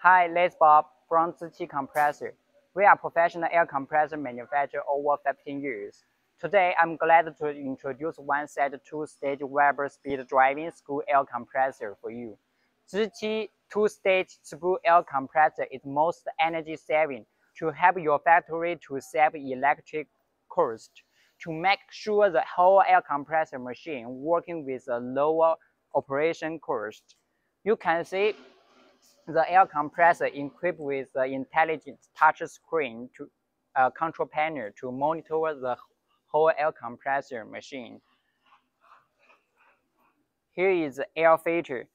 Hi, this is Bob from Ziqi Compressor. We are professional air compressor manufacturer over 15 years. Today, I'm glad to introduce one set two-stage variable speed driving screw air compressor for you. Ziqi two-stage screw air compressor is most energy saving to help your factory to save electric cost to make sure the whole air compressor machine working with a lower operation cost. You can see the air compressor equipped with the intelligent touch screen to uh, control panel to monitor the whole air compressor machine. Here is the air filter.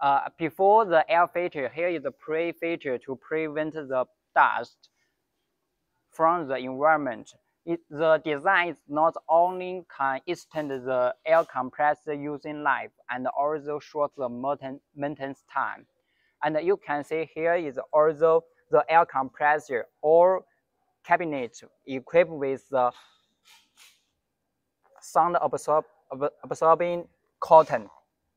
Uh, before the air filter, here is the pre-filter to prevent the dust from the environment. It, the design is not only can extend the air compressor using life and also short the maintenance time. And you can see here is also the air compressor or cabinet equipped with the sound absorb, absorbing cotton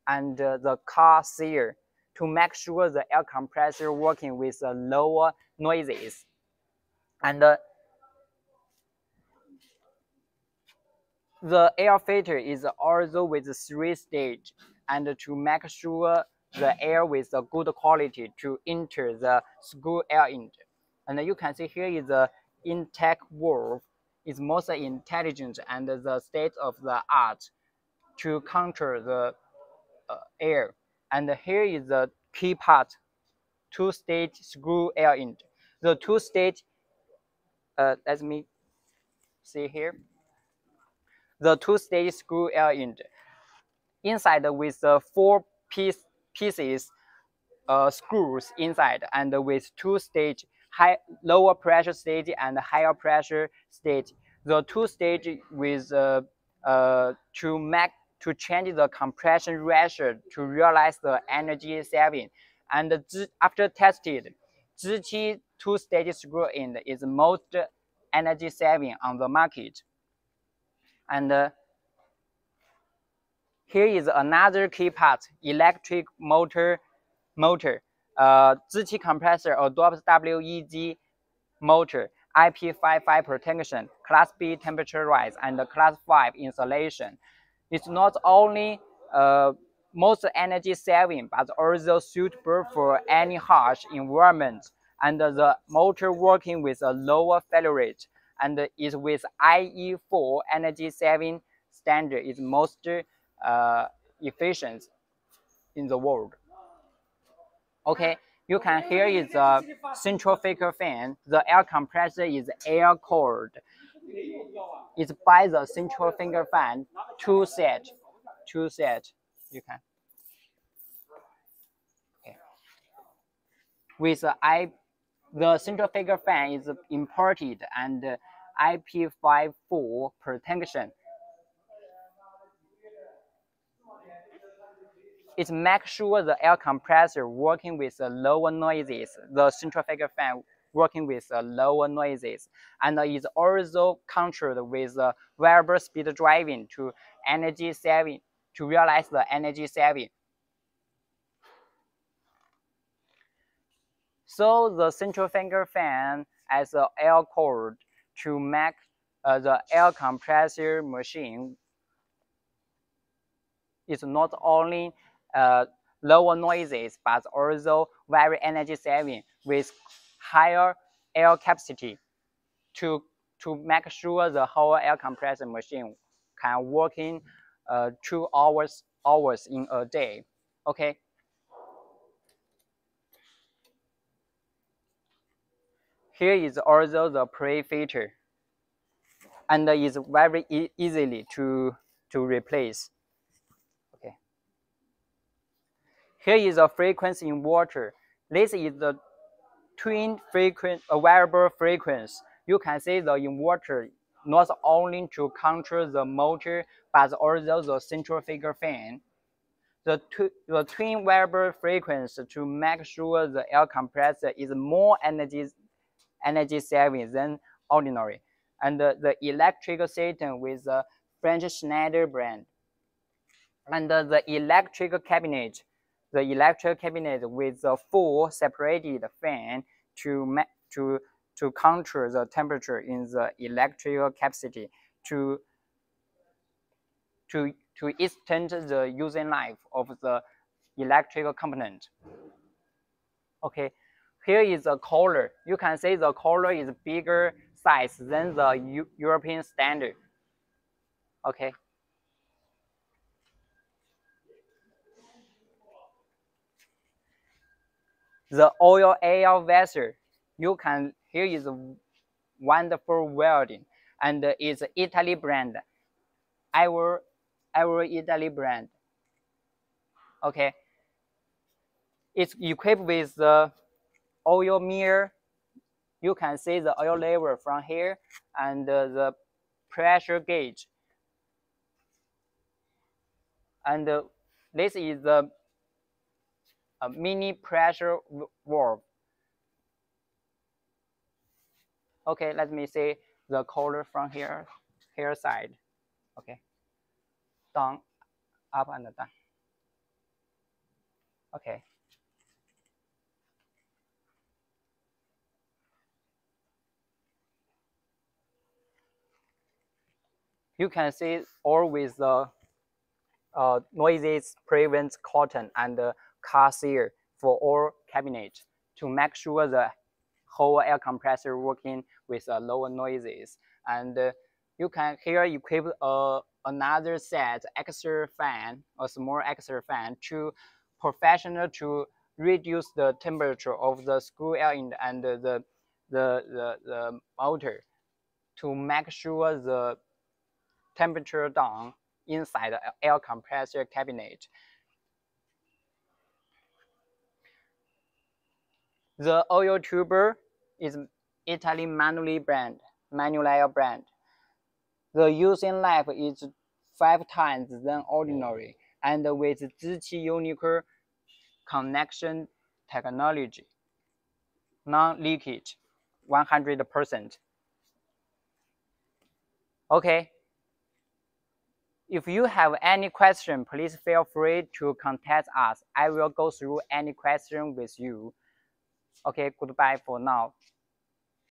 and uh, the car sear to make sure the air compressor working with uh, lower noises. And The air filter is also with three stage and to make sure the air with a good quality to enter the screw air end. And you can see here is the intake valve is most intelligent and the state of the art to counter the uh, air. And here is the key part, two-stage screw air end. The two-stage, uh, let me see here the two-stage screw air end. Inside with the four piece, pieces uh, screws inside and with two-stage high lower pressure stage and higher pressure stage. The two stage with uh, uh, to make to change the compression ratio to realize the energy saving. And after tested, Ziqi two-stage screw end is most energy saving on the market. And uh, here is another key part, electric motor motor. Uh, Ziqi compressor adopts WEG motor, IP55 protection, Class B temperature rise, and Class 5 insulation. It's not only uh, most energy saving, but also suitable for any harsh environment, and the motor working with a lower failure rate and is with IE4 energy saving standard is most uh, efficient in the world. Okay, you can hear is the centrifugal fan. The air compressor is air cooled. It's by the central centrifugal fan, two set, two set. You can. Okay. With I, the centrifugal fan is imported and IP54 protection. It makes sure the air compressor working with the lower noises, the centrifugal fan working with the lower noises, and is also controlled with the variable speed driving to energy saving, to realize the energy saving. So the centrifugal fan as an air cooled to make uh, the air compressor machine is not only uh, lower noises but also very energy saving with higher air capacity to to make sure the whole air compressor machine can working uh, two hours hours in a day. Okay Here is also the pre-filter and is very e easily to, to replace. Okay. Here is a frequency inverter. This is the twin frequency, a variable frequency. You can see the inverter not only to control the motor, but also the centrifugal fan. The, tw the twin variable frequency to make sure the air compressor is more energy energy saving than ordinary. And uh, the electrical system with the French Schneider brand. And uh, the electrical cabinet the electric cabinet with a full separated fan to to to control the temperature in the electrical capacity to to to extend the using life of the electrical component. Okay, here is the color. You can see the color is bigger size than the U European standard. Okay. The oil air vessel, you can, here is a wonderful welding and it's Italy brand. Our, our Italy brand. Okay. It's equipped with the oil mirror. You can see the oil level from here and uh, the pressure gauge. And uh, this is the a mini pressure valve. Okay, let me see the color from here, here side. Okay, down, up and down. Okay. You can see all with the uh, noises prevent cotton and uh, car sear for all cabinet to make sure the whole air compressor working with uh, lower noises. And uh, you can here equip uh, another set extra fan, a small extra fan to professional to reduce the temperature of the screw air end and the, the, the, the motor to make sure the temperature down inside the air compressor cabinet. The oil tuber is Italy Manuli brand, Manuli brand. The using life is five times than ordinary and with Ziqi unique connection technology, non-leakage, 100%. Okay. If you have any question, please feel free to contact us. I will go through any question with you. Okay, goodbye for now.